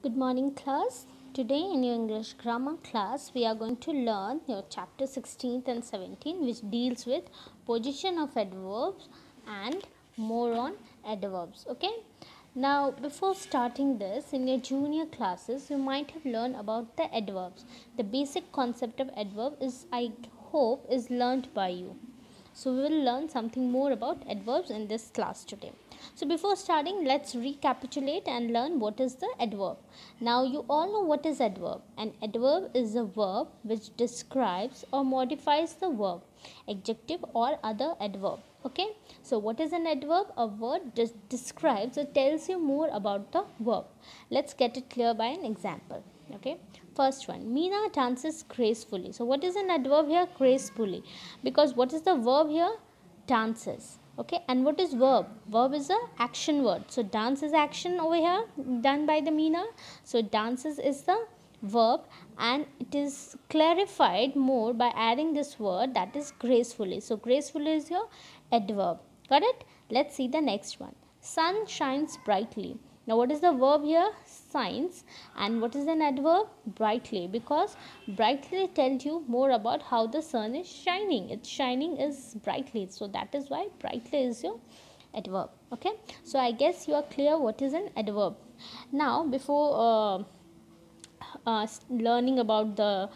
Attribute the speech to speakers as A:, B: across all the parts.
A: Good morning, class. Today in your English grammar class, we are going to learn your chapter 16th and 17, which deals with position of adverbs and more on adverbs. Okay. Now, before starting this, in your junior classes, you might have learned about the adverbs. The basic concept of adverb is, I hope, is learned by you. So, we will learn something more about adverbs in this class today. So, before starting, let's recapitulate and learn what is the adverb. Now, you all know what is adverb. An adverb is a verb which describes or modifies the verb, adjective, or other adverb. Okay. So, what is an adverb? A word des- describes or tells you more about the verb. Let's get it clear by an example. Okay. First one, Meena dances gracefully. So, what is an adverb here? Gracefully. Because what is the verb here? Dances. Okay, and what is verb? Verb is a action word. So, dance is action over here done by the Meena. So, dances is the verb and it is clarified more by adding this word that is gracefully. So, gracefully is your adverb. Got it? Let's see the next one. Sun shines brightly. Now, what is the verb here? Shines. And what is an adverb? Brightly. Because brightly tells you more about how the sun is shining. Its shining is brightly. So, that is why brightly is your adverb. Okay. So, I guess you are clear what is an adverb. Now, before uh, uh, learning about the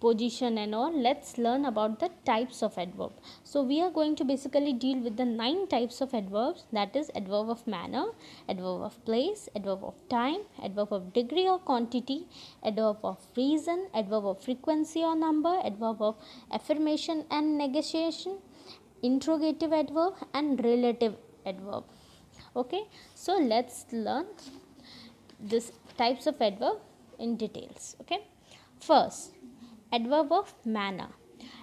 A: position and all let's learn about the types of adverb. So we are going to basically deal with the nine types of adverbs that is adverb of manner adverb of place adverb of time adverb of degree or quantity adverb of reason adverb of frequency or number adverb of affirmation and negation interrogative adverb and relative adverb. Okay? So let's learn this types of adverb in details okay? First adverb of manner.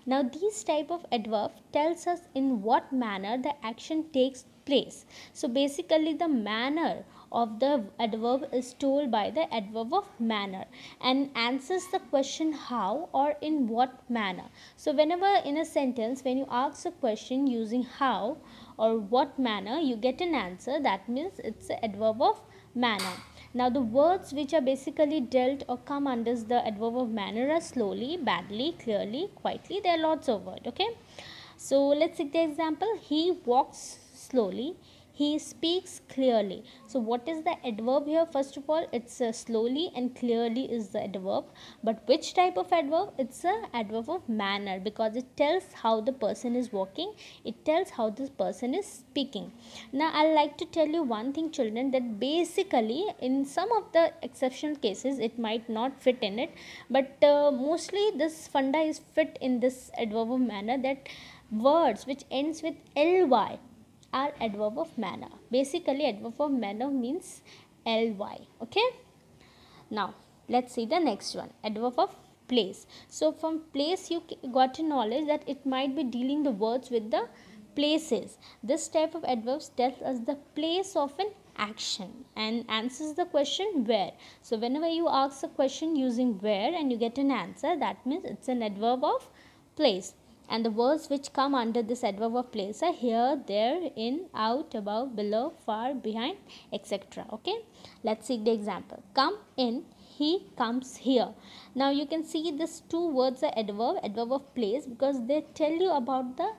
A: Now these type of adverb tells us in what manner the action takes place. So basically the manner of the adverb is told by the adverb of manner and answers the question how or in what manner. So whenever in a sentence when you ask a question using how or what manner you get an answer. That means it's an adverb of manner now, the words which are basically dealt or come under the adverb of manner are slowly, badly, clearly, quietly. There are lots of words. Okay. So, let's take the example. He walks slowly. He speaks clearly. So, what is the adverb here? First of all, it's uh, slowly and clearly is the adverb. But which type of adverb? It's a adverb of manner because it tells how the person is walking. It tells how this person is speaking. Now, I like to tell you one thing, children, that basically in some of the exceptional cases, it might not fit in it. But uh, mostly this funda is fit in this adverb of manner that words which ends with ly are adverb of manner. Basically, adverb of manner means ly. Okay. Now, let's see the next one. Adverb of place. So, from place you got a knowledge that it might be dealing the words with the places. This type of adverbs tells us the place of an action and answers the question where. So, whenever you ask a question using where and you get an answer, that means it's an adverb of place and the words which come under this adverb of place are here there in out above below far behind etc okay? Let's see the example. Come in he comes here. Now you can see these two words are adverb adverb of place because they tell you about the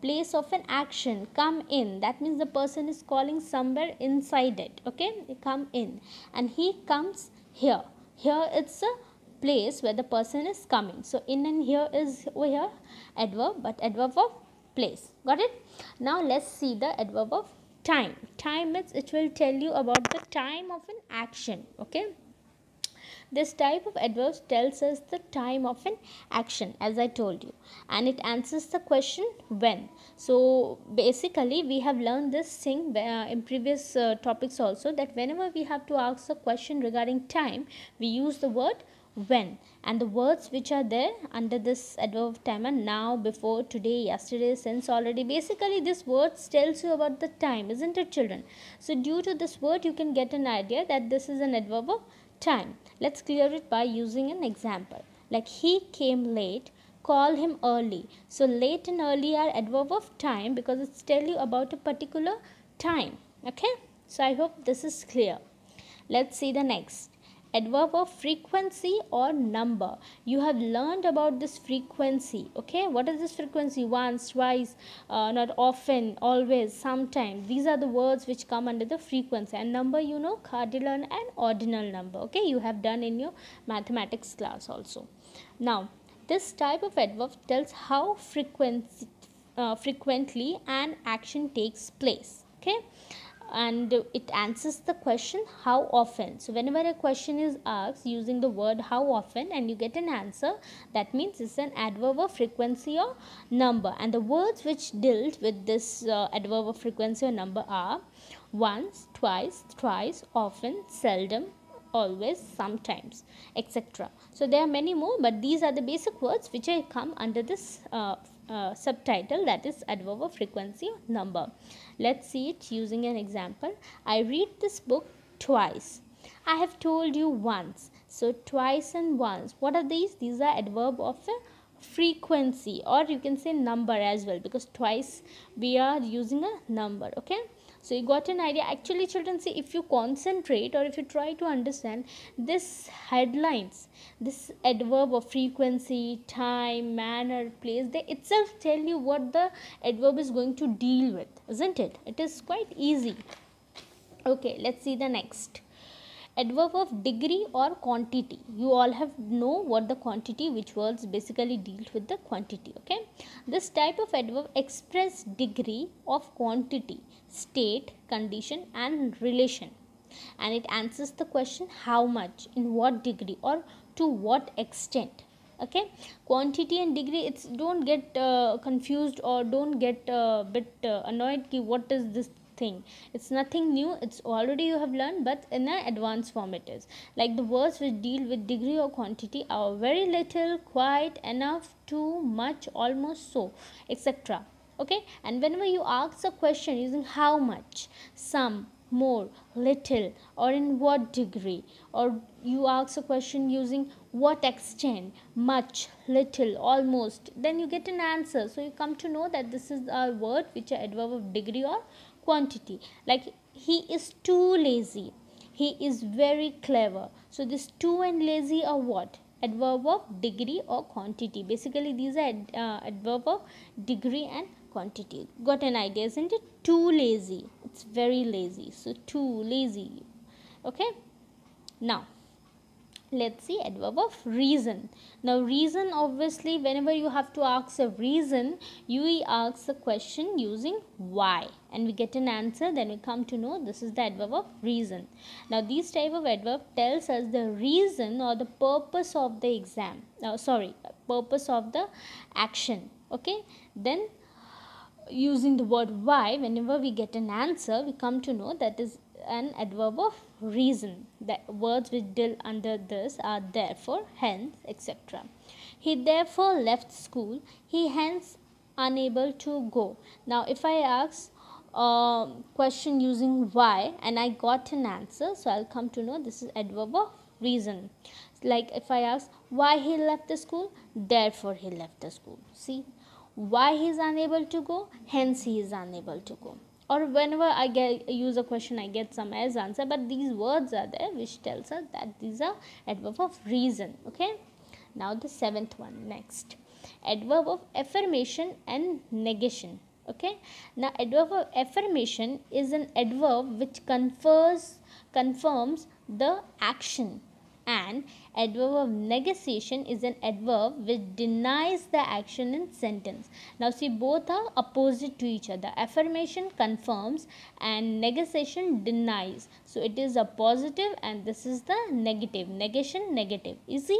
A: place of an action. Come in. That means the person is calling somewhere inside it. Okay? Come in. And he comes here. Here it's a place where the person is coming. So, in and here is over here adverb but adverb of place. Got it? Now, let's see the adverb of time. Time means it will tell you about the time of an action. Okay. This type of adverb tells us the time of an action as I told you and it answers the question when. So basically we have learned this thing uh, in previous uh, topics also that whenever we have to ask a question regarding time we use the word when. And the words which are there under this adverb of time are now before today yesterday since already basically this words tells you about the time isn't it children? So due to this word you can get an idea that this is an adverb of time. Let's clear it by using an example. Like he came late call him early. So late and early are adverb of time because it's tell you about a particular time. Okay? So i hope this is clear. Let's see the next adverb of frequency or number. You have learned about this frequency okay? What is this frequency? Once twice uh, not often always sometimes these are the words which come under the frequency. And number you know cardinal and ordinal number okay? You have done in your mathematics class also. Now this type of adverb tells how frequency uh, frequently an action takes place okay and it answers the question how often? So whenever a question is asked using the word how often and you get an answer that means it's an adverb of frequency or number. And the words which dealt with this uh, adverb of frequency or number are once twice thrice often seldom always sometimes etc so there are many more but these are the basic words which I come under this uh, uh, subtitle that is adverb of frequency number Let's see it using an example. I read this book twice. I have told you once. So twice and once. What are these? These are adverb of frequency or you can say number as well because twice we are using a number. Okay so you got an idea. Actually children see if you concentrate or if you try to understand this headlines this adverb of frequency time manner place they itself tell you what the adverb is going to deal with isn't it? It is quite easy. Okay let's see the next adverb of degree or quantity. You all have know what the quantity which words basically deal with the quantity okay? This type of adverb express degree of quantity state condition and relation. And it answers the question how much in what degree or to what extent okay? Quantity and degree it's don't get uh, confused or don't get a uh, bit uh, annoyed ki what is this thing. It's nothing new. It's already you have learned but in an advanced form it is. Like the words which deal with degree or quantity are very little quite enough too much almost so etc okay? And whenever you ask a question using how much some more little or in what degree or you ask a question using what extent? Much little almost. Then you get an answer. So you come to know that this is a word which are adverb of degree or quantity. Like he is too lazy. He is very clever. So this too and lazy are what? Adverb of degree or quantity. Basically these are ad, uh, adverb of degree and quantity. Got an idea isn't it? Too lazy. It's very lazy. So too lazy. Okay? Now let's see adverb of reason. Now reason obviously whenever you have to ask a reason you ask the question using why. And we get an answer then we come to know this is the adverb of reason. Now this type of adverb tells us the reason or the purpose of the exam uh, sorry purpose of the action okay? Then using the word why whenever we get an answer we come to know that is an adverb of reason. The words which deal under this are therefore, hence, etc. He therefore left school. He hence unable to go. Now, if I ask a question using why and I got an answer, so I'll come to know this is adverb of reason. Like if I ask why he left the school, therefore he left the school. See, why he is unable to go, hence he is unable to go or whenever I get use a question I get some as answer. But these words are there which tells us that these are adverb of reason okay? Now the seventh one next. Adverb of affirmation and negation okay? Now adverb of affirmation is an adverb which confers confirms the action and adverb of negation is an adverb which denies the action in sentence. Now see both are opposite to each other. Affirmation confirms and negation denies. So it is a positive and this is the negative. Negation negative. Easy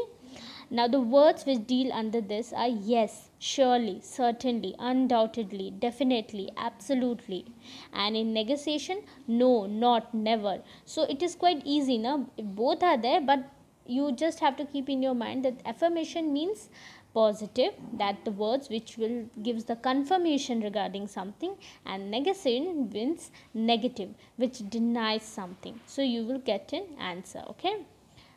A: now the words which deal under this are yes surely certainly undoubtedly definitely absolutely. And in negation no not never. So it is quite easy now both are there but you just have to keep in your mind that affirmation means positive that the words which will gives the confirmation regarding something and negation means negative which denies something. So you will get an answer okay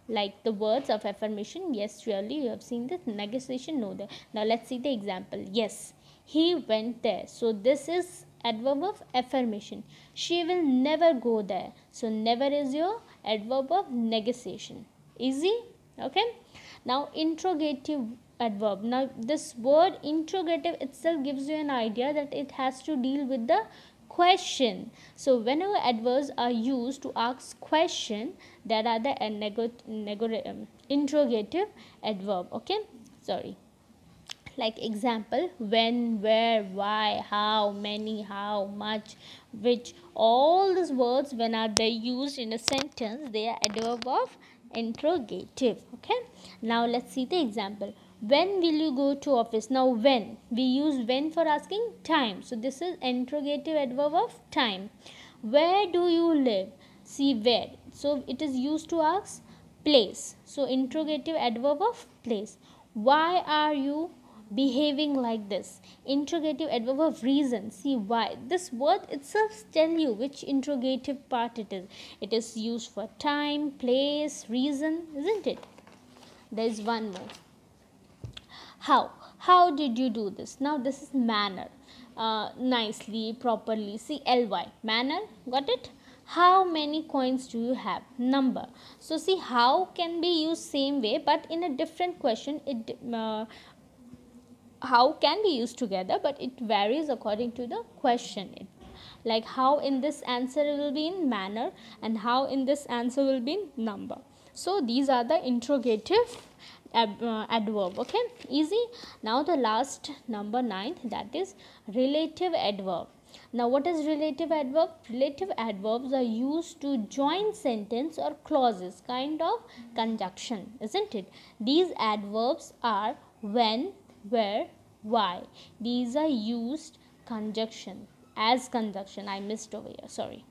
A: like the words of affirmation yes surely you have seen this negation no there. Now let's see the example. Yes he went there. So this is adverb of affirmation. She will never go there. So never is your adverb of negation easy? Okay. Now interrogative adverb. Now this word interrogative itself gives you an idea that it has to deal with the question. So whenever adverbs are used to ask question that are the um, interrogative adverb okay? Sorry. Like example when where why how many how much which all these words when are they used in a sentence they are adverb of interrogative okay? Now let's see the example when will you go to office? Now when? We use when for asking? Time. So this is interrogative adverb of time. Where do you live? See where. So it is used to ask place. So interrogative adverb of place. Why are you behaving like this? Interrogative adverb of reason. See why? This word itself tell you which interrogative part it is. It is used for time place reason isn't it? There is one more how? How did you do this? Now this is manner. Uh, nicely properly. See ly manner got it? How many coins do you have? Number. So see how can be used same way but in a different question it uh, how can be used together but it varies according to the question. It, like how in this answer will be in manner and how in this answer will be in number. So these are the interrogative uh, adverb okay easy now the last number ninth that is relative adverb now what is relative adverb relative adverbs are used to join sentence or clauses kind of conjunction isn't it these adverbs are when where, why. These are used conjunction as conjunction. I missed over here. Sorry.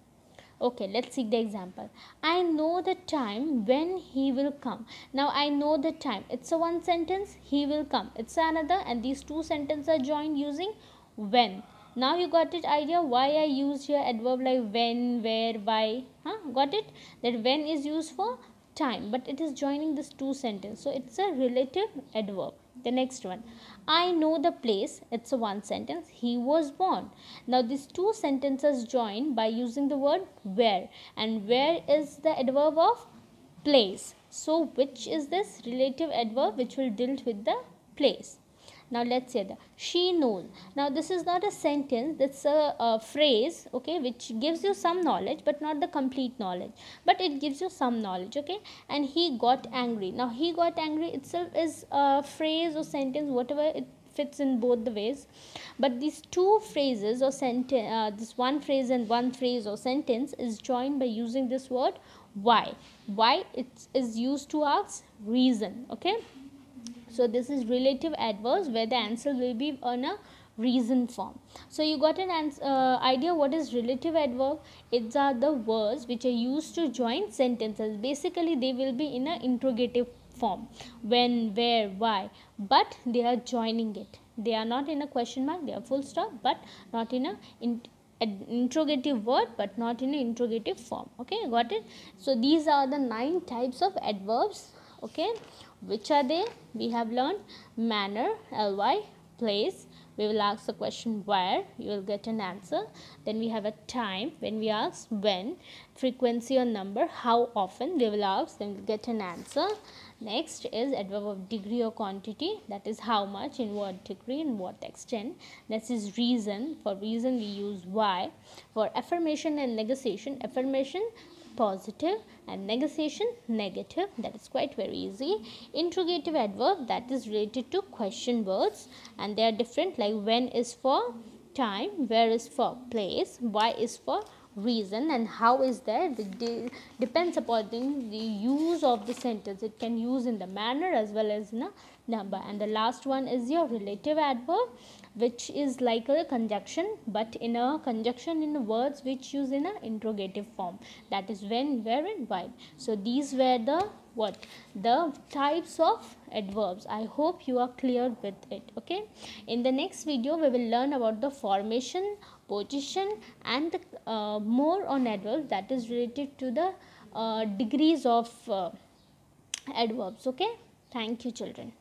A: Okay, let's see the example. I know the time when he will come. Now I know the time. It's a one sentence. He will come. It's another and these two sentences are joined using when. Now you got it idea why I used here adverb like when, where, why. Huh? Got it? That when is used for time but it is joining this two sentence. So it's a relative adverb the next one. I know the place. It's a one sentence. He was born. Now these two sentences join by using the word where. And where is the adverb of place? So which is this relative adverb which will deal with the place now let's say that. She knows. Now this is not a sentence. That's a, a, phrase okay which gives you some knowledge but not the complete knowledge. But it gives you some knowledge okay? And he got angry. Now he got angry itself is a phrase or sentence whatever it fits in both the ways. But these two phrases or sentence uh, this one phrase and one phrase or sentence is joined by using this word why. Why it is used to ask reason okay so this is relative adverbs where the answer will be on a reason form. So you got an uh, idea what is relative adverb? It's are the words which are used to join sentences. Basically they will be in an interrogative form. When, where, why. But they are joining it. They are not in a question mark. They are full stop but not in a in interrogative word but not in an interrogative form okay got it so these are the nine types of adverbs okay which are they? We have learned manner ly place. We will ask the question where. You will get an answer. Then we have a time. When we ask when frequency or number how often we will ask then we'll get an answer. Next is adverb of degree or quantity. That is how much in what degree in what extent. Next is reason. For reason we use why. For affirmation and negation affirmation positive and negation negative that is quite very easy. Interrogative adverb that is related to question words and they are different like when is for time where is for place why is for reason and how is that it depends upon the, the use of the sentence. It can use in the manner as well as in a number. And the last one is your relative adverb which is like a conjunction but in a conjunction in words which use in a interrogative form. That is when where and why so these were the what? The types of adverbs. I hope you are clear with it okay? In the next video we will learn about the formation position and uh, more on adverbs that is related to the uh, degrees of uh, adverbs okay? Thank you children